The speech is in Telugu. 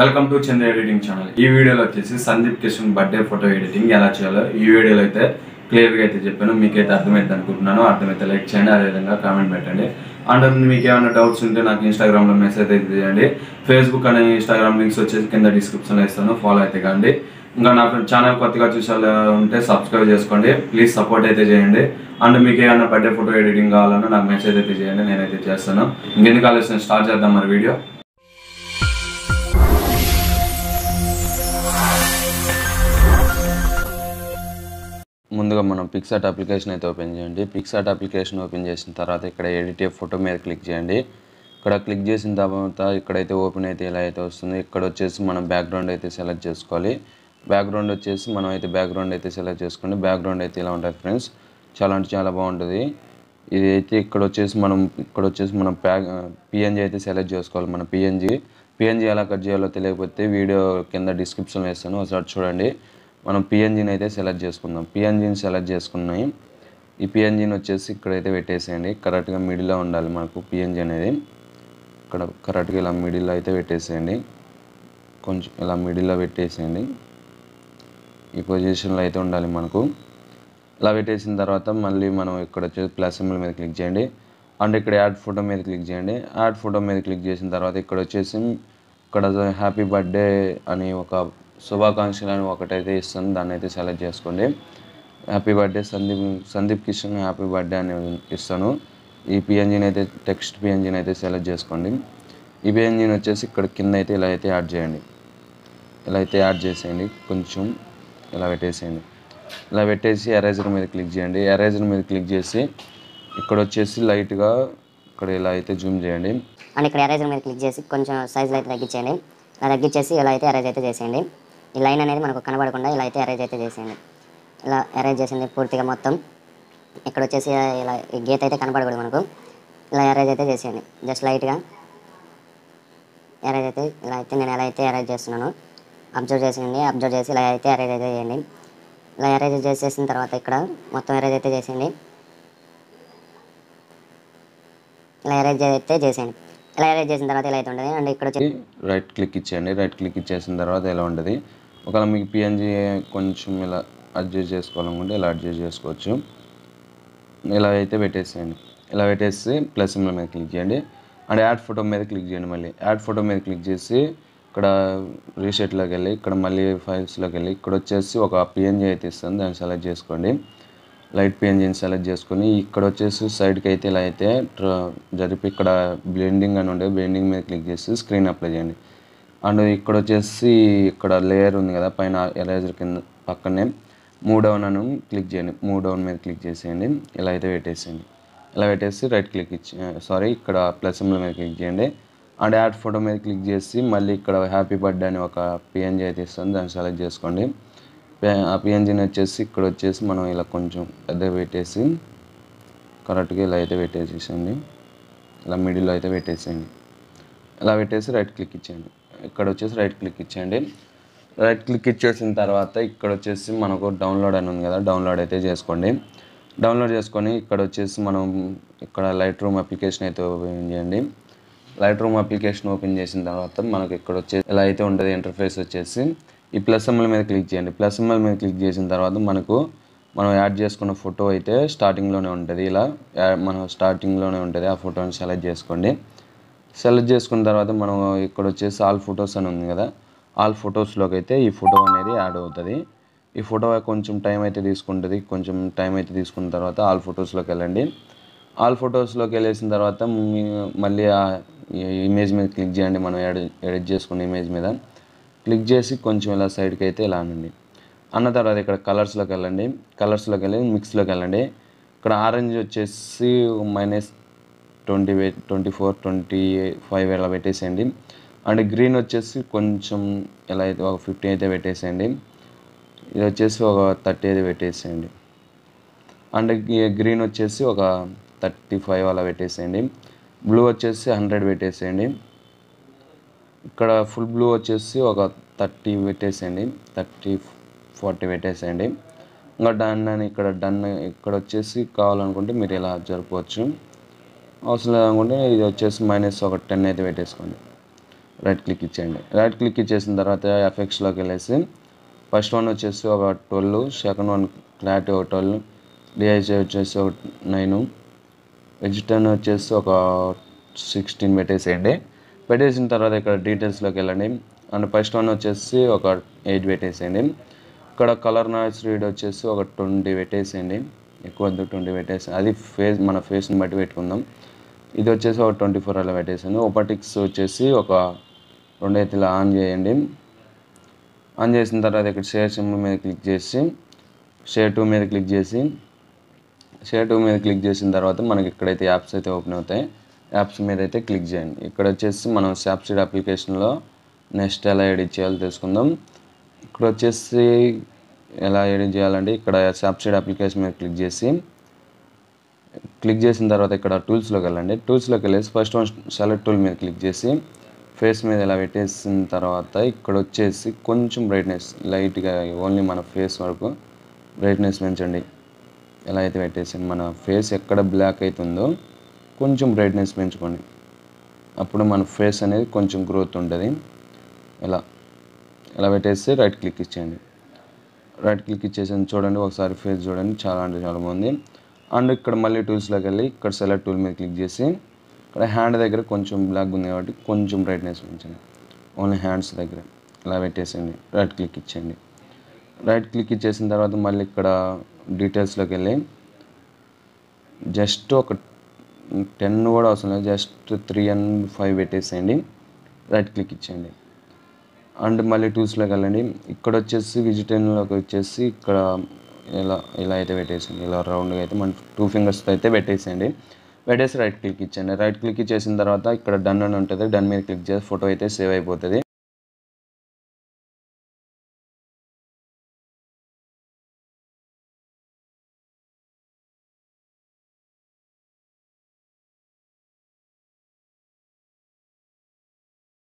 Welcome to Chandra editing channel ఈ వీడియోలో వచ్చేసి Sandeep Kishan birthday photo editing ఎలా చేయాలో ఈ వీడియోలో అయితే క్లియర్గా అయితే చెప్పాను. మీకైతే అర్థమైంది అనుకుంటున్నాను. అర్థమైతే లైక్ చేయండి. అదేవిధంగా కామెంట్ పెట్టండి. అండ్ మీకు ఏమైనా డౌట్స్ ఉంటే నాకు ఇన్స్టాగ్రామ్లో మెసేజ్ అయితే చేయండి. ఫేస్బుక్ అనే ఇన్స్టాగ్రామ్ లింక్స్ వచ్చేసి కింద డిస్క్రిప్షన్లో ఇస్తాను. ఫాలో అయితే కానీ ఇంకా నా ఛానల్ కొత్తగా చూసే ఉంటే సబ్స్క్రైబ్ చేసుకోండి. ప్లీజ్ సపోర్ట్ అయితే చేయండి. అండ్ మీకు ఏమైనా బర్త్డే ఫోటో ఎడిటింగ్ కావాలన్నా నాకు మెసేజ్ అయితే చేయండి. నేనైతే చేస్తాను. ఇంకెందుకు ఆలోచన స్టార్ట్ చేద్దాం మరి వీడియో. ముందుగా మనం పిక్సార్ట్ అప్లికేషన్ అయితే ఓపెన్ చేయండి. పిక్సార్ట్ అప్లికేషన్ ఓపెన్ చేసిన తర్వాత ఇక్కడ ఎడిట్ ఫోటో మీద క్లిక్ చేయండి. ఇక్కడ క్లిక్ చేసిన తర్వాత ఇక్కడైతే ఓపెన్ అయితే ఇలా అయితే వస్తుంది? ఇక్కడ వచ్చేసి మనం బ్యాక్గ్రౌండ్ అయితే సెలెక్ట్ చేసుకోవాలి. బ్యాక్గ్రౌండ్ వచ్చేసి మనం అయితే బ్యాక్గ్రౌండ్ అయితే సెలెక్ట్ చేసుకోండి. బ్యాక్గ్రౌండ్ అయితే ఇలా ఉంటుంది ఫ్రెండ్స్ చాలా అంటే చాలా బాగుంటుంది. ఇది అయితే ఇక్కడ వచ్చేసి మనం ఇక్కడ వచ్చేసి మనం ప్యాక్ పిఎన్జీ అయితే సెలెక్ట్ చేసుకోవాలి మన పిఎన్జీ పిఎన్జీ ఎలా కట్ చేయాలో తెలియకపోతే వీడియో కింద డిస్క్రిప్షన్లో వేస్తాను. ఒకసారి చూడండి. మనం పిఎన్జీని అయితే సెలెక్ట్ చేసుకుందాం. పిఎన్జీని సెలెక్ట్ చేసుకున్నాయి. ఈ పిఎన్జీని వచ్చేసి ఇక్కడైతే పెట్టేసేయండి. కరెక్ట్గా మిడిల్లో ఉండాలి మనకు పిఎన్జీ అనేది. ఇక్కడ కరెక్ట్గా ఇలా మిడిల్లో అయితే పెట్టేసేయండి. కొంచెం ఇలా మిడిల్లో పెట్టేసేయండి. ఈ పొజిషన్లో అయితే ఉండాలి మనకు. ఇలా పెట్టేసిన తర్వాత మళ్ళీ మనం ఇక్కడ వచ్చేసి ప్లస్ సింబల్ మీద క్లిక్ చేయండి. అండ్ ఇక్కడ యాడ్ ఫోటో మీద క్లిక్ చేయండి. యాడ్ ఫోటో మీద క్లిక్ చేసిన తర్వాత ఇక్కడ వచ్చేసి ఇక్కడ హ్యాపీ బర్త్డే అని ఒక శుభాకాంక్షలు అని ఒకటైతే ఇస్తాను దాన్ని అయితే సెలెక్ట్ చేసుకోండి. Happy birthday Sandeep Sandeep Kishan happy birthday అని ఇస్తాను. ఈ పిఎన్జీని అయితే టెక్స్ట్ పిఎన్జీని అయితే సెలెక్ట్ చేసుకోండి. ఈ పిఎన్జీని వచ్చేసి ఇక్కడ కింద అయితే ఇలా అయితే యాడ్ చేయండి. ఇలా అయితే యాడ్ చేసేయండి కొంచెం ఇలా పెట్టేసేయండి. ఇలా పెట్టేసి ఎరేజర్ మీద క్లిక్ చేయండి. ఎరేజర్ మీద క్లిక్ చేసి ఇక్కడ వచ్చేసి లైట్గా ఇక్కడ ఇలా అయితే జూమ్ చేయండి. అండ్ ఇక్కడ ఎరేజర్ మీద క్లిక్ చేసి కొంచెం సైజ్ అయితే తగ్గించేయండి. తగ్గించేసి ఇలా అయితే ఎరేజ్ అయితే చేసేయండి. ఈ లైన్ అనేది మనకు కనబడకుండా ఇలా అయితే అరేంజ్ అయితే చేసేయండి ఇలా అరేంజ్ చేసింది పూర్తిగా మొత్తం. ఇక్కడ వచ్చేసి ఇలా ఈ గీత అయితే కనబడకూడదు మనకు. ఇలా ఎరేజ్ అయితే చేసేయండి జస్ట్ లైట్గా ఎరేజ్ అయితే ఇలా అయితే నేను ఎలా అయితే అరేంజ్ చేస్తున్నాను అబ్జర్వ్ చేసేయండి అబ్జర్వ్ చేసి ఇలా అయితే అరేంజ్ అయితే చేయండి. ఇలా అరేంజ్ చేసేసిన తర్వాత ఇక్కడ మొత్తం ఎరేజ్ అయితే చేసేయండి ఇలా అరేంజ్ అయితే చేసేయండి ఇలా అరేంజ్ చేసిన తర్వాత ఇలా అయితే ఉంటుంది? అండ్ ఇక్కడ రైట్ క్లిక్ ఇచ్చేయండి. రైట్ క్లిక్ ఇచ్చేసిన తర్వాత ఇలా ఉంటుంది? ఒకవేళ మీకు పిఎన్జీ కొంచెం ఇలా అడ్జస్ట్ చేసుకోవాలనుకుంటే ఇలా అడ్జస్ట్ చేసుకోవచ్చు. ఇలా అయితే పెట్టేసేయండి. ఇలా పెట్టేసి ప్లస్ సింబల్ మీద క్లిక్ చేయండి. అండ్ యాడ్ ఫోటో మీద క్లిక్ చేయండి మళ్ళీ. యాడ్ ఫోటో మీద క్లిక్ చేసి ఇక్కడ రీసెట్లోకి వెళ్ళి ఇక్కడ మళ్ళీ ఫైల్స్లోకి వెళ్ళి ఇక్కడ వచ్చేసి ఒక పిఎన్జీ అయితే ఇస్తుంది. దాన్ని సెలెక్ట్ చేసుకోండి. లైట్ పిఎన్జీని సెలెక్ట్ చేసుకొని ఇక్కడ వచ్చేసి సైడ్కి అయితే ఇలా అయితే జరిపి ఇక్కడ బ్లెండింగ్ అని ఉండే బ్లెండింగ్ మీద క్లిక్ చేసి స్క్రీన్ అప్లై చేయండి. అండ్ ఇక్కడ వచ్చేసి ఇక్కడ లేయర్ ఉంది కదా పైన ఎరేజర్ కింద పక్కనే. మూవ్ డౌన్ అని క్లిక్ చేయండి. మూవ్ డౌన్ మీద క్లిక్ చేసేయండి. ఇలా అయితే పెట్టేసేయండి. ఇలా పెట్టేసి రైట్ క్లిక్ ఇచ్చి సారీ ఇక్కడ ప్లస్ ఎంల మీద క్లిక్ చేయండి. అండ్ యాడ్ ఫోటో మీద క్లిక్ చేసి మళ్ళీ ఇక్కడ హ్యాపీ బర్త్డే అని ఒక పిఎన్జీ అయితే ఇస్తుంది దాన్ని సెలెక్ట్ చేసుకోండి. ఆ పిఎన్జీని వచ్చేసి ఇక్కడ వచ్చేసి మనం ఇలా కొంచెం పెద్దగా పెట్టేసి కరెక్ట్గా ఇలా అయితే పెట్టేసేయండి ఇలా మిడిల్లో అయితే పెట్టేసేయండి. ఇలా పెట్టేసి రైట్ క్లిక్ ఇచ్చేయండి. ఇక్కడ వచ్చేసి రైట్ క్లిక్ ఇచ్చేయండి. రైట్ క్లిక్ ఇచ్చేసిన తర్వాత ఇక్కడ వచ్చేసి మనకు డౌన్లోడ్ అని ఉంది కదా డౌన్లోడ్ అయితే చేసుకోండి. డౌన్లోడ్ చేసుకొని ఇక్కడ వచ్చేసి మనం ఇక్కడ లైట్ రూమ్ అప్లికేషన్ అయితే ఓపెన్ చేయండి. లైట్ రూమ్ అప్లికేషన్ ఓపెన్ చేసిన తర్వాత మనకు ఇక్కడ వచ్చేసి ఇలా అయితే ఉంటుంది ఇంటర్ఫేస్ వచ్చేసి. ఈ ప్లస్ ఎంఎల్ మీద క్లిక్ చేయండి. ప్లస్ ఎంఎల్ మీద క్లిక్ చేసిన తర్వాత మనకు మనం యాడ్ చేసుకున్న ఫోటో అయితే స్టార్టింగ్లోనే ఉంటుంది. ఇలా మనం స్టార్టింగ్లోనే ఉంటుంది ఆ ఫోటోని సెలెక్ట్ చేసుకోండి. సెలెక్ట్ చేసుకున్న తర్వాత మనం ఇక్కడ వచ్చేసి ఆల్ ఫొటోస్ అని ఉంది కదా ఆల్ ఫొటోస్లోకి అయితే ఈ ఫోటో అనేది యాడ్ అవుతుంది. ఈ ఫోటో కొంచెం టైం అయితే తీసుకుంటుంది. కొంచెం టైం అయితే తీసుకున్న తర్వాత ఆల్ ఫొటోస్లోకి వెళ్ళండి. ఆల్ ఫొటోస్లోకి వెళ్ళేసిన తర్వాత మళ్ళీ ఆ ఇమేజ్ మీద క్లిక్ చేయండి. మనం ఎడిట్ చేసుకున్న ఇమేజ్ మీద క్లిక్ చేసి కొంచెం ఇలా సైడ్కి అయితే ఇలా అనండి. అన్న తర్వాత ఇక్కడ కలర్స్లోకి వెళ్ళండి. కలర్స్లోకి వెళ్ళి మిక్స్లోకి వెళ్ళండి. ఇక్కడ ఆరెంజ్ వచ్చేసి minus twenty twenty four twenty five ఇలా పెట్టేసేయండి. అండ్ గ్రీన్ వచ్చేసి కొంచెం ఎలా అయితే ఒక ఫిఫ్టీ అయితే పెట్టేసేయండి. ఇది వచ్చేసి ఒక థర్టీ అయితే పెట్టేసేయండి. అండ్ గ్రీన్ వచ్చేసి ఒక థర్టీ ఫైవ్ అలా పెట్టేసేయండి. బ్లూ వచ్చేసి హండ్రెడ్ పెట్టేసేయండి. ఇక్కడ ఫుల్ బ్లూ వచ్చేసి ఒక థర్టీ పెట్టేసేయండి. థర్టీ ఫార్టీ పెట్టేసేయండి. ఇంకా డన్ అని ఇక్కడ డన్ ఇక్కడ వచ్చేసి కావాలనుకుంటే మీరు ఇలా జరుపుకోవచ్చు. అవసరం లేదనుకుంటే ఇది వచ్చేసి మైనస్ ఒక టెన్ అయితే పెట్టేసుకోండి. రైట్ క్లిక్ ఇచ్చేయండి. రైట్ క్లిక్ ఇచ్చేసిన తర్వాత ఎఫెక్ట్స్లోకి వెళ్ళేసి ఫస్ట్ వన్ వచ్చేసి ఒక ట్వెల్వ్ సెకండ్ వన్ క్లారిటీ ఒక ట్వెల్వ్ డిఐజీ వచ్చేసి ఒక నైన్ వెజిటర్న్ వచ్చేసి ఒక సిక్స్టీన్ పెట్టేసేయండి. పెట్టేసిన తర్వాత ఇక్కడ డీటెయిల్స్లోకి వెళ్ళండి. అండ్ ఫస్ట్ వన్ వచ్చేసి ఒక ఎయిట్ పెట్టేసేయండి. ఇక్కడ కలర్ నాయిస్ రీడ్ వచ్చేసి ఒక ట్వంటీ పెట్టేసేయండి. ఎక్కువ వద్దు ట్వంటీ పెట్టేసి అది ఫేస్ మన ఫేస్ని బట్టి పెట్టుకుందాం. ఇది వచ్చేసి ఒక ట్వంటీ ఫోర్ అలా పెట్టేసాను. ఓపటిక్స్ వచ్చేసి ఒక రెండు ఇలా ఆన్ చేయండి. ఆన్ చేసిన తర్వాత ఇక్కడ షేర్ సింబల్ మీద క్లిక్ చేసి షేర్ టూ మీద క్లిక్ చేసి షేర్ టూ మీద క్లిక్ చేసిన తర్వాత మనకి ఇక్కడైతే యాప్స్ అయితే ఓపెన్ అవుతాయి. యాప్స్ మీద అయితే క్లిక్ చేయండి. ఇక్కడ వచ్చేసి మనం స్నాప్సీడ్ అప్లికేషన్లో నెక్స్ట్ ఎలా ఎడిట్ చేయాలో తెలుసుకుందాం. ఇక్కడ వచ్చేసి ఎలా ఎడిట్ చేయాలంటే ఇక్కడ స్నాప్సీడ్ అప్లికేషన్ మీద క్లిక్ చేసి క్లిక్ చేసిన తర్వాత ఇక్కడ టూల్స్లోకి వెళ్ళండి. టూల్స్లోకి వెళ్ళేసి ఫస్ట్ వన్ సెలెక్ట్ టూల్ మీద క్లిక్ చేసి ఫేస్ మీద ఇలా పెట్టేసిన తర్వాత ఇక్కడ వచ్చేసి కొంచెం బ్రైట్నెస్ లైట్గా ఓన్లీ మన ఫేస్ వరకు బ్రైట్నెస్ పెంచండి. ఎలా అయితే పెట్టేసి మన ఫేస్ ఎక్కడ బ్లాక్ అవుతుందో కొంచెం బ్రైట్నెస్ పెంచుకోండి. అప్పుడు మన ఫేస్ అనేది కొంచెం గ్రోత్ ఉంటుంది. ఇలా ఇలా పెట్టేసి రైట్ క్లిక్ ఇచ్చేయండి. రైట్ క్లిక్ ఇచ్చేసి చూడండి ఒకసారి ఫేస్ చూడండి చాలా అంటే చాలా బాగుంది. అండ్ ఇక్కడ మళ్ళీ టూల్స్లోకి వెళ్ళి ఇక్కడ సెలెక్ట్ టూల్ మీద క్లిక్ చేసి ఇక్కడ హ్యాండ్ దగ్గర కొంచెం బ్లాక్ ఉంది కాబట్టి కొంచెం బ్రైట్నెస్ పెంచండి ఓన్లీ హ్యాండ్స్ దగ్గర. ఇలా పెట్టేసేయండి. రైట్ క్లిక్ ఇచ్చేయండి. రైట్ క్లిక్ ఇచ్చేసిన తర్వాత మళ్ళీ ఇక్కడ డీటెయిల్స్లోకి వెళ్ళి జస్ట్ ఒక టెన్ కూడా అవసరం లేదు. జస్ట్ త్రీ అండ్ ఫైవ్ పెట్టేసేయండి. రైట్ క్లిక్ ఇచ్చేయండి. అండ్ మళ్ళీ టూల్స్లోకి వెళ్ళండి. ఇక్కడ వచ్చేసి విజిటెన్లోకి వచ్చేసి ఇక్కడ ఇలా ఇలా అయితే పెట్టేసింది. ఇలా రౌండ్గా అయితే మన టూ ఫింగర్స్తో అయితే పెట్టేసేయండి. పెట్టేసి రైట్ క్లిక్ ఇచ్చండి రైట్ క్లిక్ ఇచ్చేసిన తర్వాత ఇక్కడ డన్ అని ఉంటుంది. డన్ మీద క్లిక్ చేసి ఫోటో అయితే సేవ్ అయిపోతుంది.